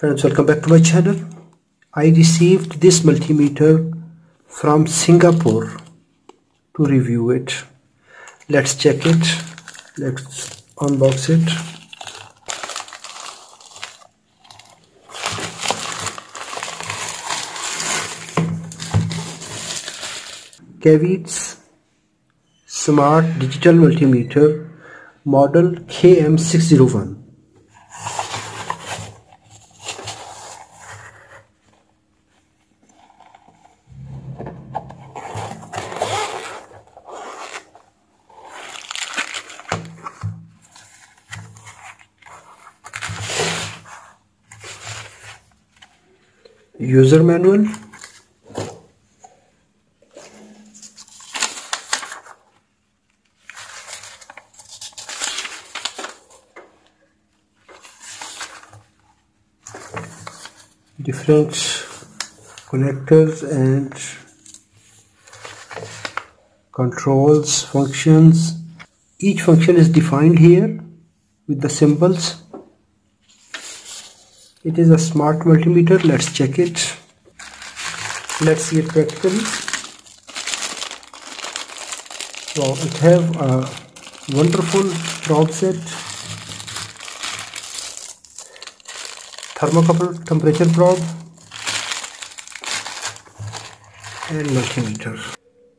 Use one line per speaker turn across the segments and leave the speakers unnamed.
friends welcome back to my channel I received this multimeter from Singapore to review it. Let's check it. Let's unbox it. Kaiweets Smart Digital Multimeter model KM601 user manual. Different connectors and controls functions. Each function is defined here with the symbols it is a smart multimeter. Let's check it. Let's see it practically. So it have a wonderful probe set. Thermocouple temperature probe. And multimeter.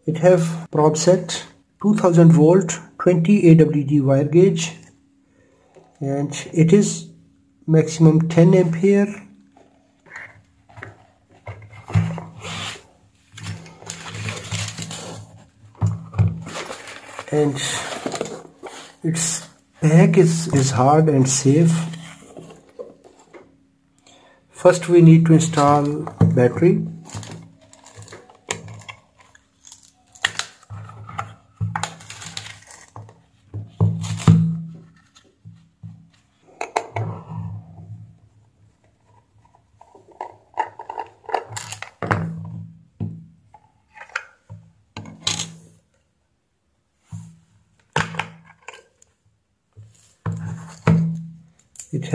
It have probe set 2000 volt 20 AWG wire gauge. And it is maximum 10 ampere. And its pack is, is hard and safe. First we need to install battery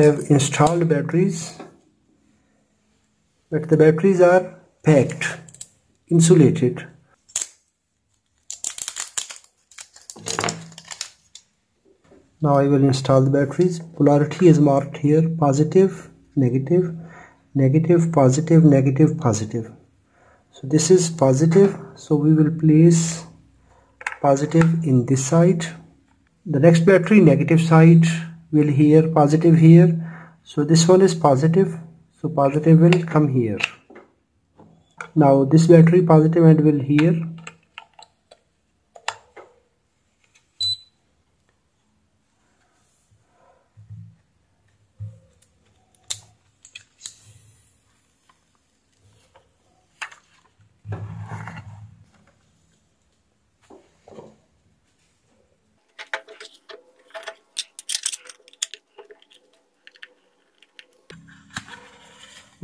have installed batteries but the batteries are packed insulated. Now I will install the batteries. Polarity is marked here positive negative negative positive negative positive. So this is positive. So we will place positive in this side. The next battery negative side will here positive here. So this one is positive. So positive will come here. Now this battery positive end will here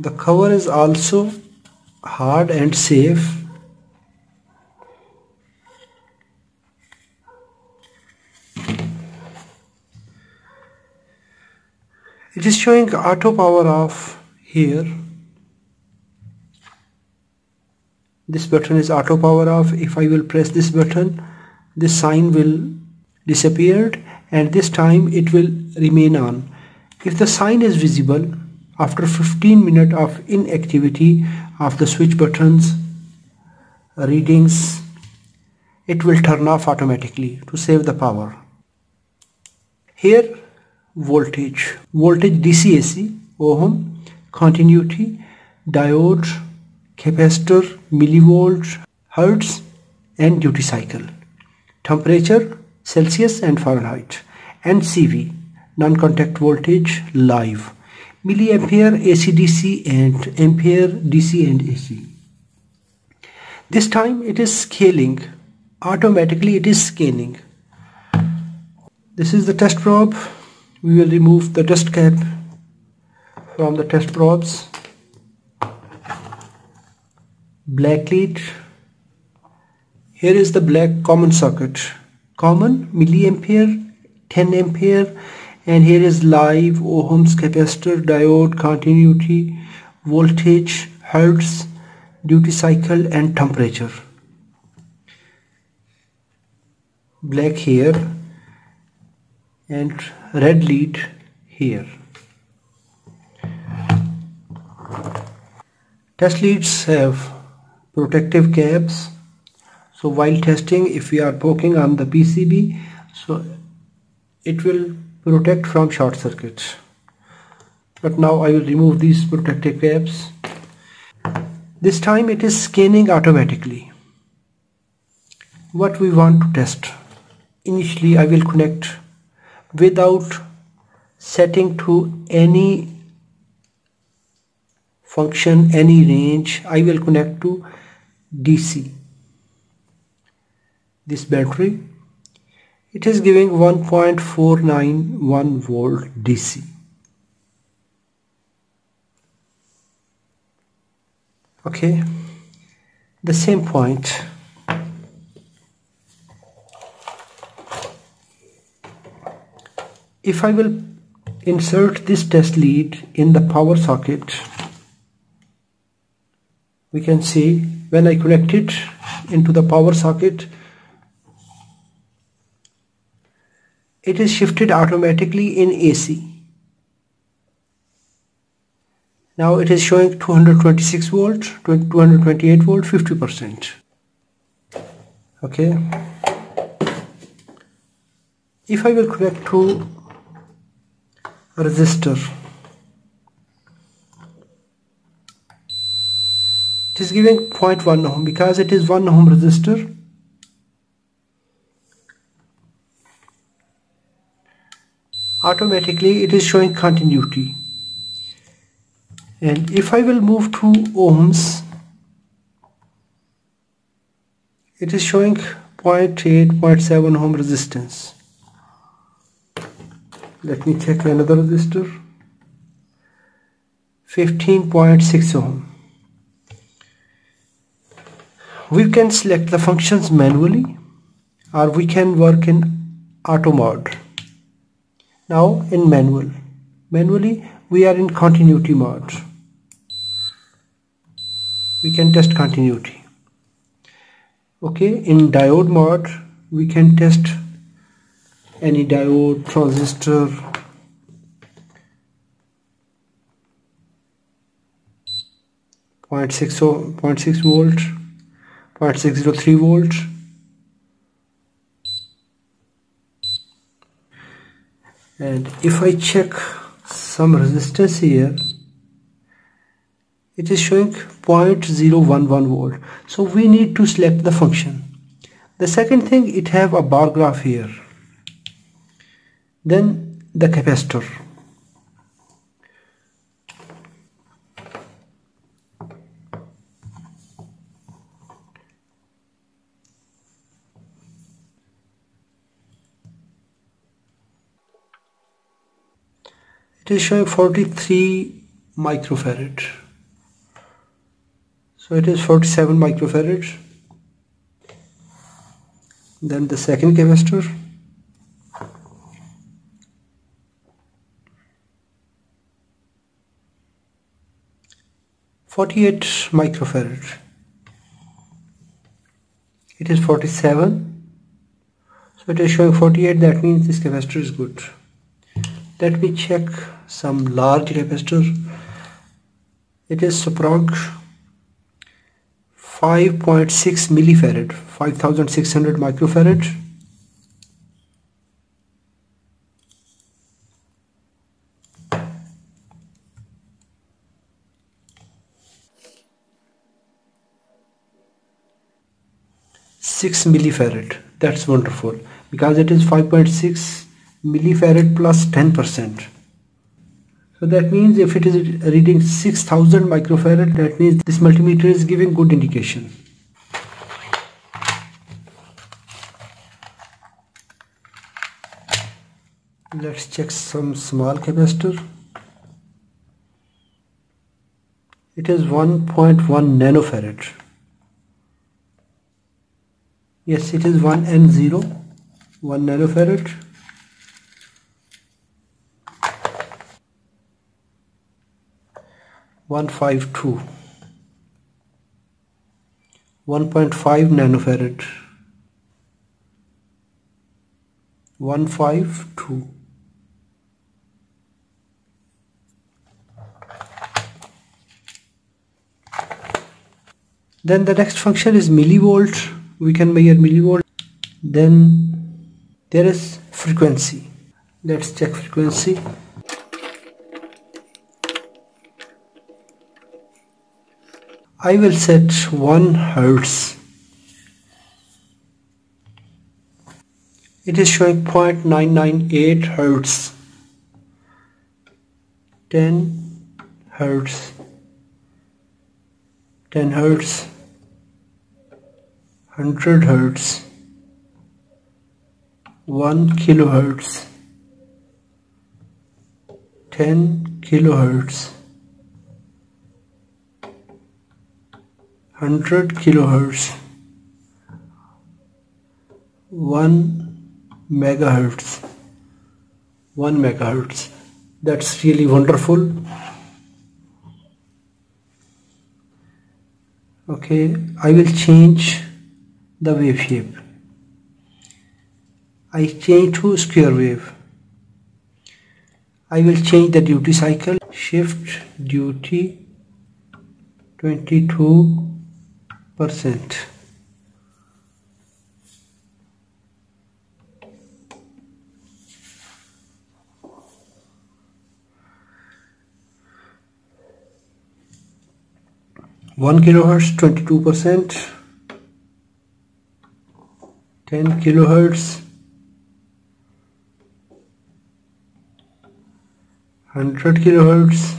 the cover is also hard and safe. It is showing auto power off here. This button is auto power off. If I will press this button this sign will disappeared and this time it will remain on. If the sign is visible after 15 minutes of inactivity of the switch buttons readings, it will turn off automatically to save the power. Here voltage, voltage DC AC, ohm, continuity, diode, capacitor, millivolt, hertz and duty cycle. Temperature, Celsius and Fahrenheit and CV, non-contact voltage, live milliampere AC-DC and ampere DC and AC. This time it is scaling. Automatically it is scanning. This is the test probe. We will remove the dust cap from the test probes. Black lead. Here is the black common circuit. Common milliampere, 10 ampere and here is live ohms capacitor diode continuity voltage hertz duty cycle and temperature. Black here and red lead here. Test leads have protective caps. So while testing if we are poking on the PCB so it will protect from short circuits. But now I will remove these protective caps. This time it is scanning automatically. What we want to test. Initially I will connect without setting to any function any range. I will connect to DC this battery it is giving 1.491 volt DC okay. The same point. If I will insert this test lead in the power socket we can see when I connect it into the power socket it is shifted automatically in AC now it is showing 226 volt 228 volt 50 percent. Okay. If I will connect to a resistor it is giving 0.1 ohm because it is 1 ohm resistor automatically it is showing continuity. And if I will move to ohms it is showing 0.8 0.7 ohm resistance. Let me check another resistor. 15.6 ohm. We can select the functions manually or we can work in auto mode now in manual. Manually we are in continuity mode. We can test continuity. Okay in diode mode we can test any diode transistor. Point six oh, point six volt, point six zero three volt, and if I check some resistance here it is showing 0.011 volt. So we need to select the function. The second thing it have a bar graph here. Then the capacitor it is showing 43 microfarad so it is 47 microfarad then the second capacitor Forty-eight microfarad. It is forty-seven, so it is showing forty-eight. That means this capacitor is good. Let me check some large capacitor. It is Suprog 5.6 millifarad 5600 microfarad Six millifarad. That's wonderful because it is 5.6 millifarad plus 10 percent. So that means if it is reading 6000 microfarad, that means this multimeter is giving good indication. Let's check some small capacitor. It is 1.1 nanofarad. Yes, it is 1 N0, 1 nanofarad. 152 1.5 nanofarad. 152 then the next function is millivolt. We can measure millivolt. Then there is frequency. Let's check frequency I will set 1 Hertz. It is showing 0.998 Hertz. 10 Hertz. 10 Hertz. 100 Hertz. 1 kilohertz. 10 kilohertz 100 kilohertz 1 megahertz 1 megahertz. That's really wonderful. Okay I will change the wave shape I change to square wave. I will change the duty cycle. Shift duty 22 percent. One kilohertz 22 percent. 10 kilohertz 100 kilohertz.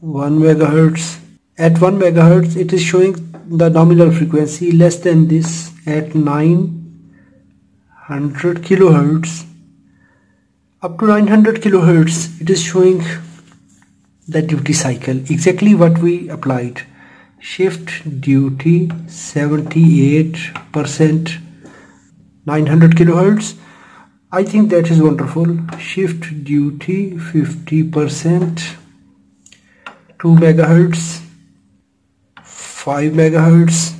1 megahertz at 1 megahertz it is showing the nominal frequency less than this at 900 kilohertz. Up to 900 kilohertz it is showing the duty cycle exactly what we applied. Shift duty 78 percent 900 kilohertz. I think that is wonderful. Shift duty 50 percent 2 megahertz 5 megahertz.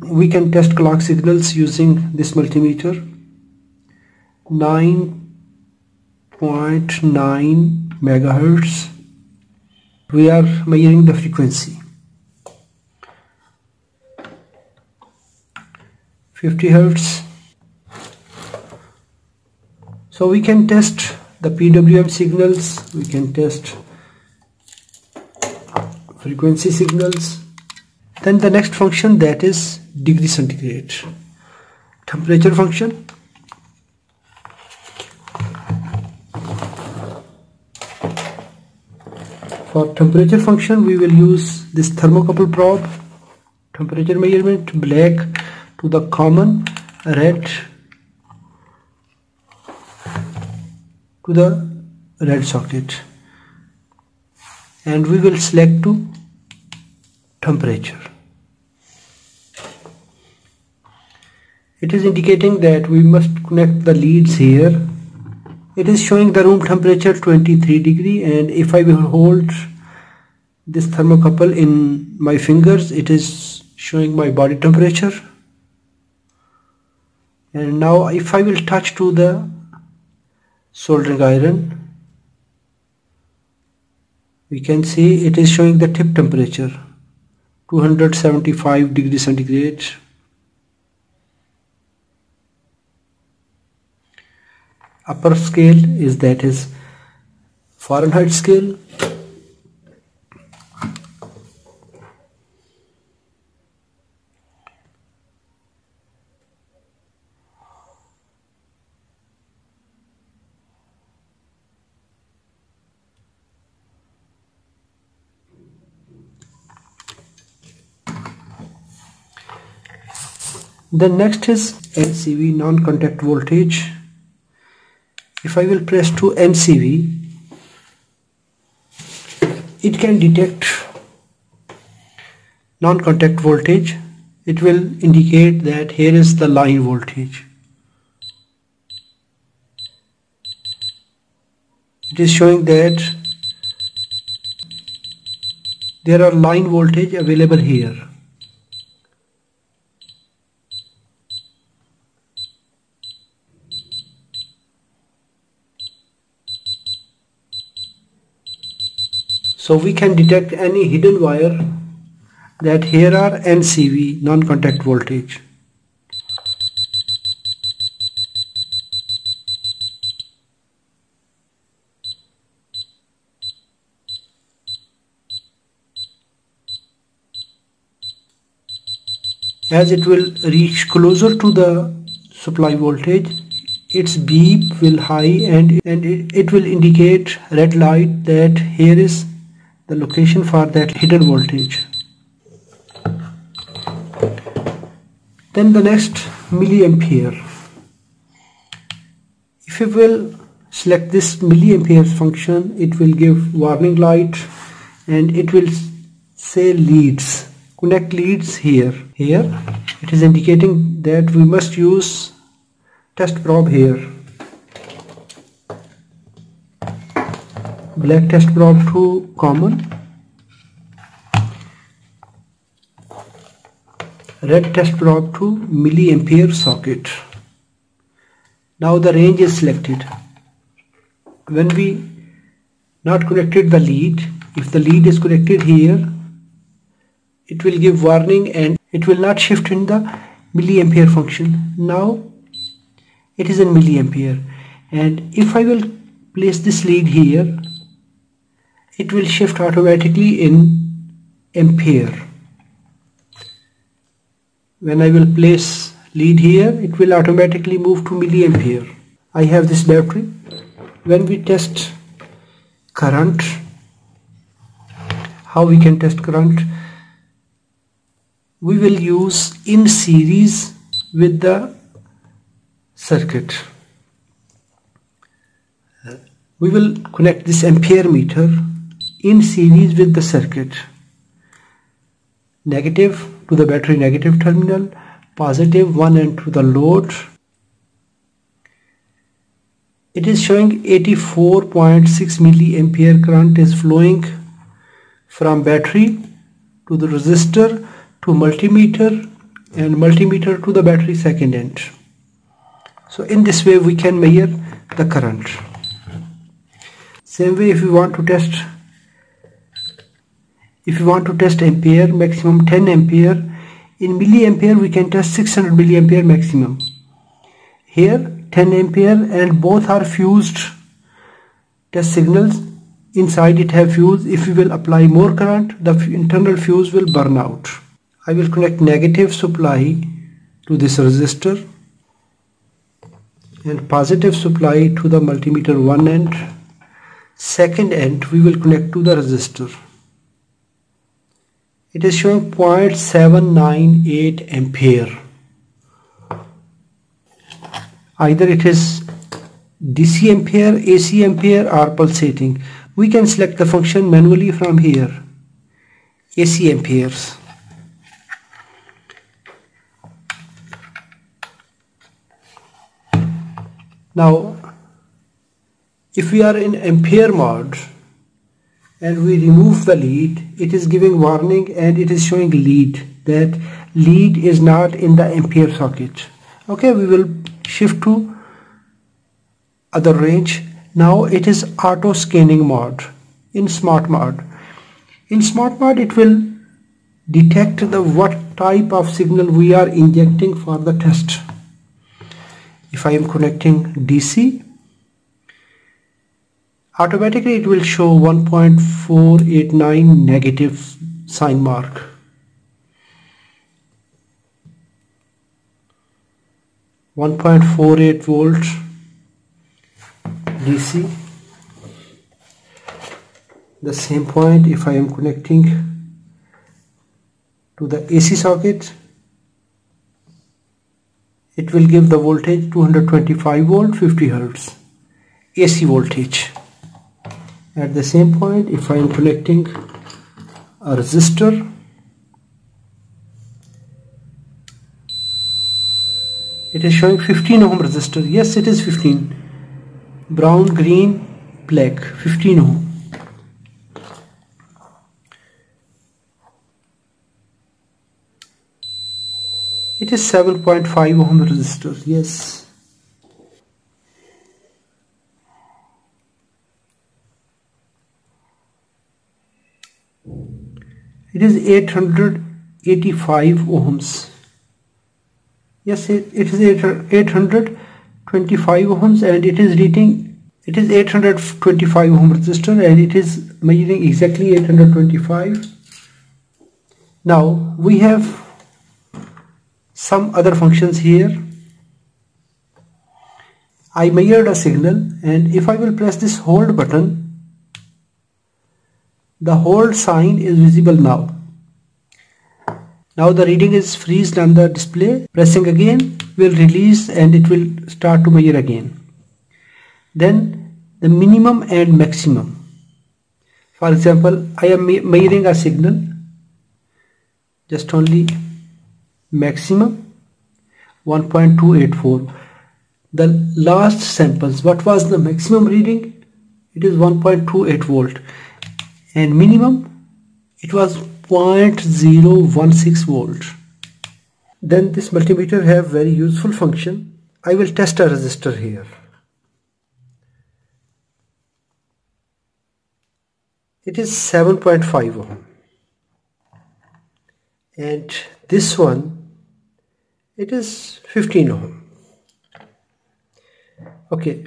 We can test clock signals using this multimeter. 9.9 megahertz. We are measuring the frequency. 50 hertz. So we can test the PWM signals. We can test frequency signals then the next function that is degree centigrade. Temperature function. For temperature function we will use this thermocouple probe. Temperature measurement black to the common red to the red socket. And we will select to temperature it is indicating that we must connect the leads here. It is showing the room temperature 23 degree and if I will hold this thermocouple in my fingers it is showing my body temperature. And now if I will touch to the soldering iron we can see it is showing the tip temperature 275 degrees centigrade upper scale is that is Fahrenheit scale. Then next is NCV non-contact voltage if I will press to NCV it can detect non-contact voltage. It will indicate that here is the line voltage. It is showing that there are line voltage available here so we can detect any hidden wire that here are NCV non-contact voltage. As it will reach closer to the supply voltage its beep will high and, and it, it will indicate red light that here is the location for that hidden voltage. Then the next milliampere. If you will select this milliampere function it will give warning light and it will say leads. Connect leads here. Here it is indicating that we must use test probe here black test probe to common. Red test probe to milliampere socket. Now the range is selected. When we not connected the lead if the lead is connected here it will give warning and it will not shift in the milliampere function. Now it is in milliampere. And if I will place this lead here it will shift automatically in ampere when I will place lead here it will automatically move to milliampere. I have this battery. When we test current how we can test current? We will use in series with the circuit. We will connect this ampere meter in series with the circuit. Negative to the battery negative terminal positive one end to the load. It is showing 84.6 milliampere current is flowing from battery to the resistor to multimeter and multimeter to the battery second end. So in this way we can measure the current. Same way if you want to test if you want to test ampere maximum 10 ampere in milliampere we can test 600 milliampere maximum. Here 10 ampere and both are fused test signals. Inside it have fuse. If we will apply more current the internal fuse will burn out. I will connect negative supply to this resistor and positive supply to the multimeter one end. Second end we will connect to the resistor it is showing 0.798 ampere. Either it is DC ampere AC ampere or pulsating. We can select the function manually from here. AC amperes. Now, if we are in ampere mode and we remove the lead, it is giving warning and it is showing lead that lead is not in the ampere socket. Okay, we will shift to other range. Now it is auto scanning mode in smart mode. In smart mode, it will detect the what type of signal we are injecting for the test if I am connecting DC automatically it will show 1.489 negative sign mark. One point four eight volt DC the same point if I am connecting to the AC socket it will give the voltage 225 volt 50 hertz AC voltage at the same point if I am connecting a resistor it is showing 15 ohm resistor. Yes it is 15 brown green black 15 ohm. It is 7.5 ohm resistor. Yes. It is 885 ohms. Yes it, it is 825 ohms and it is reading it is 825 ohm resistor and it is measuring exactly 825 now we have some other functions here. I measured a signal and if I will press this hold button the hold sign is visible now. Now the reading is freezed on the display. Pressing again will release and it will start to measure again. Then the minimum and maximum. For example, I am measuring a signal just only maximum 1.284 the last samples what was the maximum reading it is 1.28 volt and minimum it was 0.016 volt. Then this multimeter have very useful function. I will test a resistor here. It is 7.5 ohm. And this one it is 15 ohm. Okay.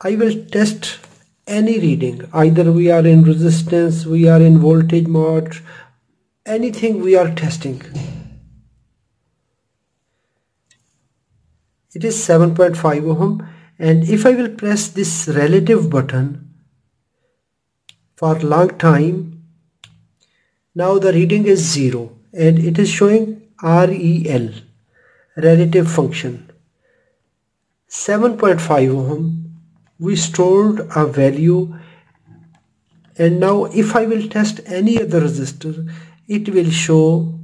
I will test any reading. Either we are in resistance we are in voltage mode anything we are testing. It is 7.5 ohm and if I will press this relative button for long time now the reading is 0 and it is showing REL relative function. 7.5 ohm we stored a value. And now if I will test any other resistor it will show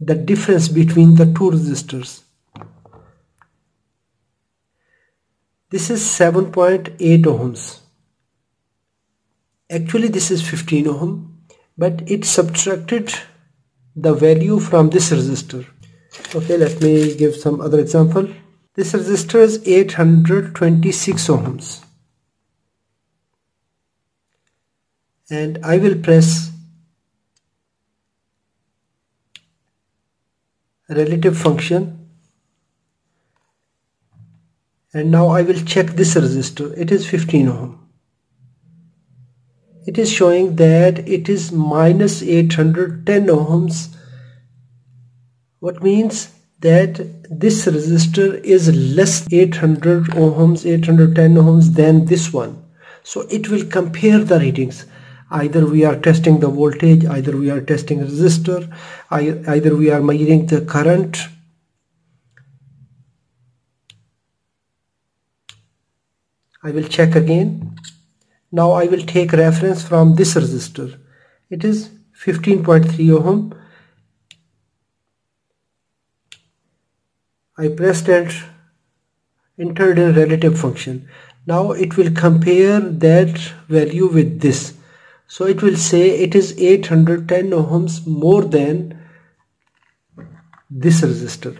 the difference between the two resistors. This is 7.8 ohms. Actually this is 15 ohm but it subtracted the value from this resistor. Okay let me give some other example this resistor is 826 ohms. And I will press relative function. And now I will check this resistor. It is 15 ohm. It is showing that it is minus 810 ohms. What means that this resistor is less 800 ohms 810 ohms than this one. So it will compare the readings. Either we are testing the voltage either we are testing resistor either we are measuring the current. I will check again. Now I will take reference from this resistor. It is 15.3 ohm I pressed and entered in relative function. Now it will compare that value with this. So it will say it is 810 ohms more than this resistor.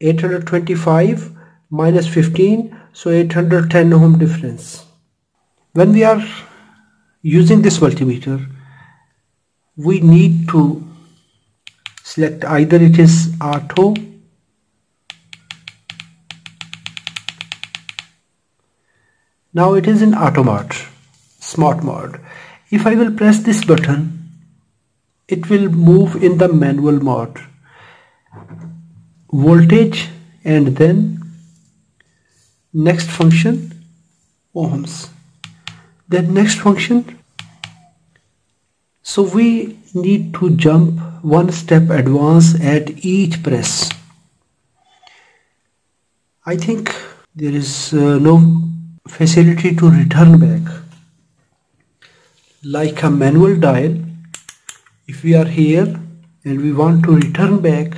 825 minus 15 so 810 ohm difference. When we are using this multimeter we need to select either it is auto Now it is in auto mode, smart mode. If I will press this button, it will move in the manual mode. Voltage and then next function ohms. Then next function. So we need to jump one step advance at each press. I think there is uh, no facility to return back. Like a manual dial if we are here and we want to return back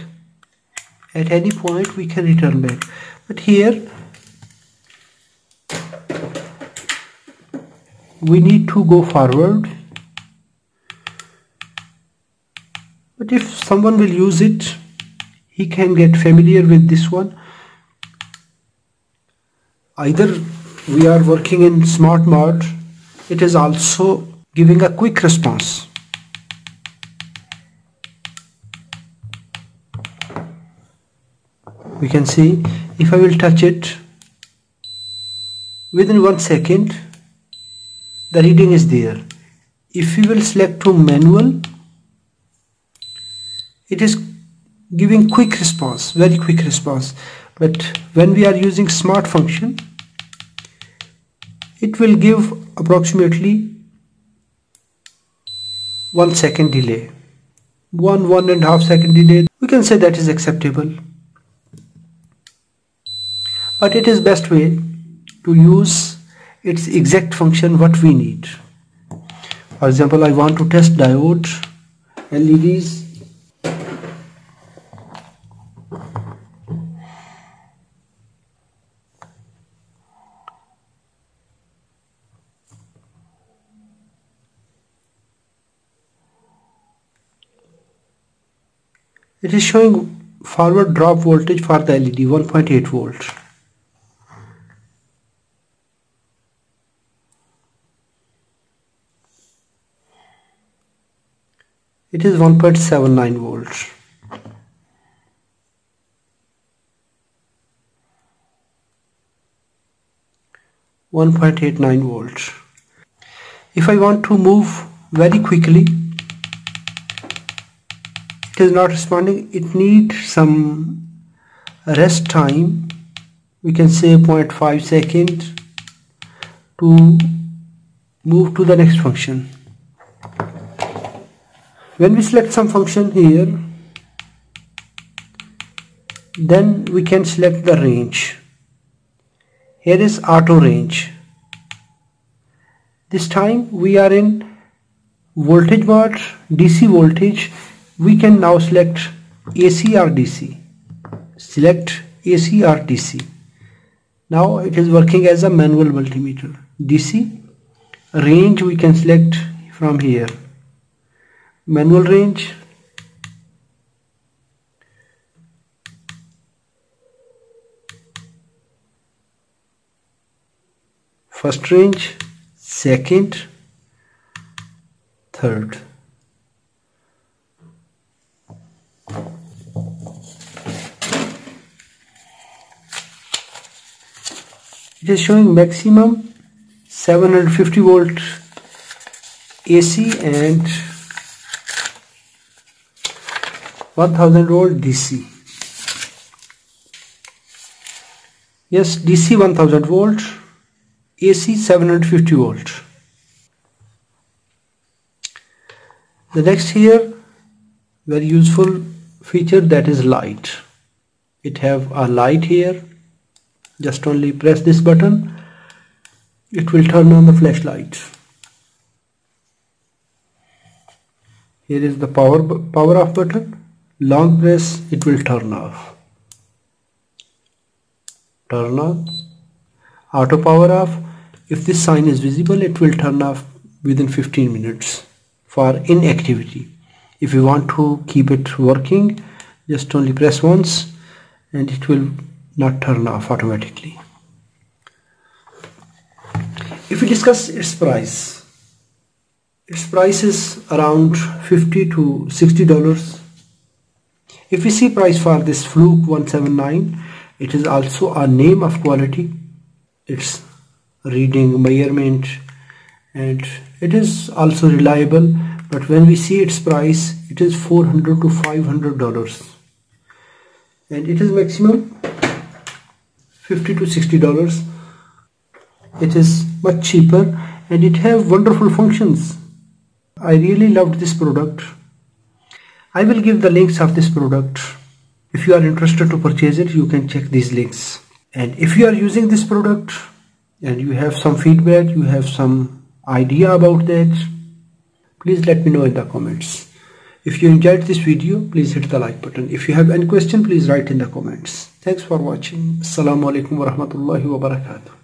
at any point we can return back. But here we need to go forward. But if someone will use it he can get familiar with this one. Either we are working in smart mode. It is also giving a quick response. We can see if I will touch it within one second the reading is there. If we will select to manual it is giving quick response very quick response. But when we are using smart function it will give approximately one second delay. One one and half second delay we can say that is acceptable. But it is best way to use its exact function what we need. For example I want to test diode LEDs It is showing forward drop voltage for the LED 1.8 volt. It is 1.79 volts. One point eight nine volts. If I want to move very quickly it is not responding. It needs some rest time. We can say 0.5 second to move to the next function. When we select some function here then we can select the range. Here is auto range. This time we are in voltage mode DC voltage we can now select AC or DC select AC or DC now it is working as a manual multimeter. DC range we can select from here. Manual range. First range second third it is showing maximum 750 volt AC and 1000 volt DC yes DC 1000 volt AC 750 volt. The next here very useful feature that is light. It have a light here. Just only press this button. It will turn on the flashlight here is the power power off button. Long press it will turn off. Turn on. Auto power off. If this sign is visible it will turn off within 15 minutes for inactivity if you want to keep it working just only press once and it will not turn off automatically. If we discuss its price, its price is around 50 to 60 dollars. If we see price for this Fluke 179, it is also a name of quality. It's reading measurement and it is also reliable but when we see its price it is 400 to 500 dollars. And it is maximum 50 to 60 dollars. It is much cheaper and it have wonderful functions. I really loved this product. I will give the links of this product. If you are interested to purchase it you can check these links. And if you are using this product and you have some feedback you have some idea about that please let me know in the comments if you enjoyed this video, please hit the like button. If you have any question, please write in the comments. Thanks for watching. Assalamu alaikum wa rahmatullahi wa barakatuh.